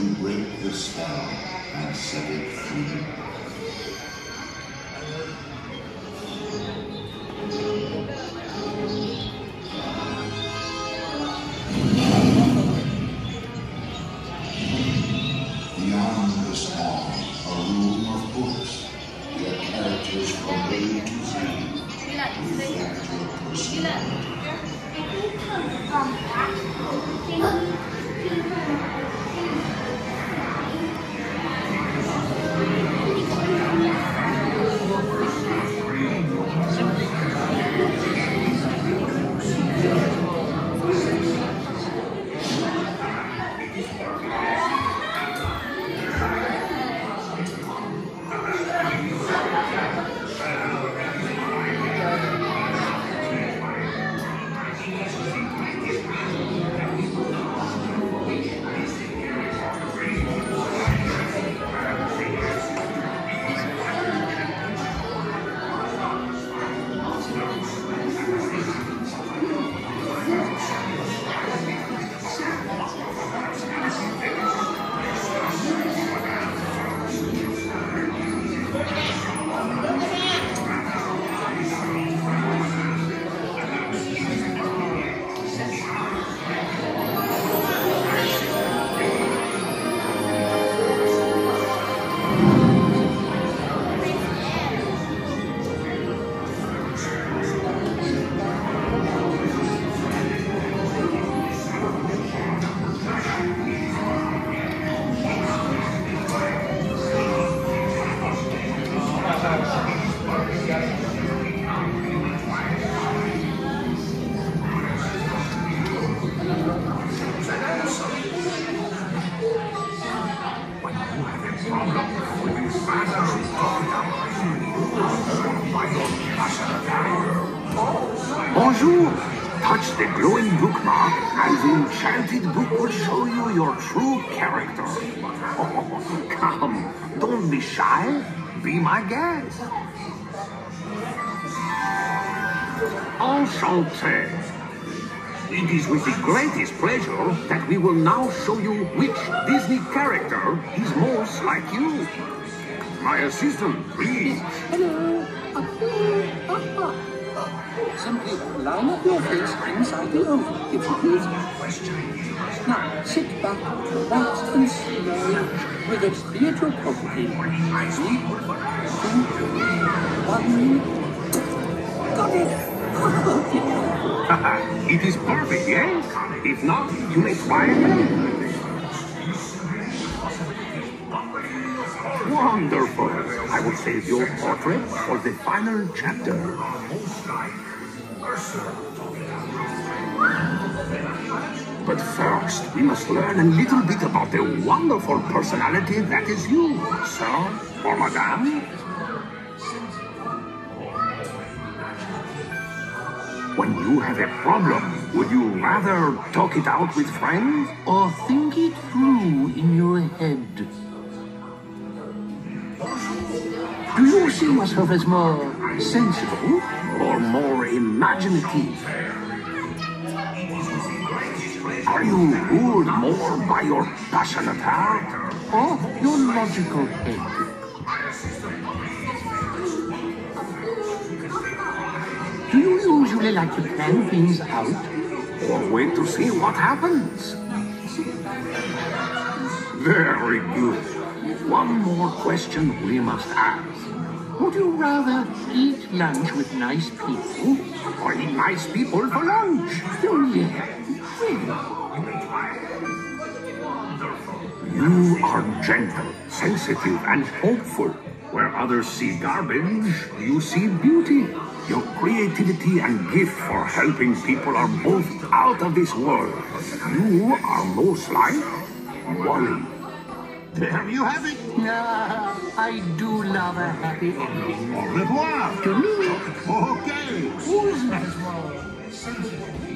to break the spell and set it free. Beyond this Bonjour! Touch the glowing bookmark and the enchanted book will show you your true character. Oh, come, don't be shy. Be my guest. Enchanté. It is with the greatest pleasure that we will now show you which Disney character is most like you. My assistant, please. Hello. Uh, uh, uh, Simply line up your face inside the oval, if you please. Now, sit back, relax, and slowly with a theatre property. Three, two, one. Got it! it is perfect, yes? If not, you may try again. Wonderful. Save your portrait for the final chapter. But first, we must learn a little bit about the wonderful personality that is you, sir or madame. When you have a problem, would you rather talk it out with friends? Or think it through in your head. Do you see yourself as more sensible? Or more imaginative? Are you ruled more by your passionate heart? Or your logical head? Do you usually like to plan things out? Or wait to see what happens? Very good. One more question we must ask. Would you rather eat lunch with nice people? Or eat nice people for lunch? Oh, yeah. You are gentle, sensitive, and hopeful. Where others see garbage, you see beauty. Your creativity and gift for helping people are both out of this world. You are most like WALL-E. There you have it. Ah, I do love a happy ending. Au revoir. To me, Okay. who's sensible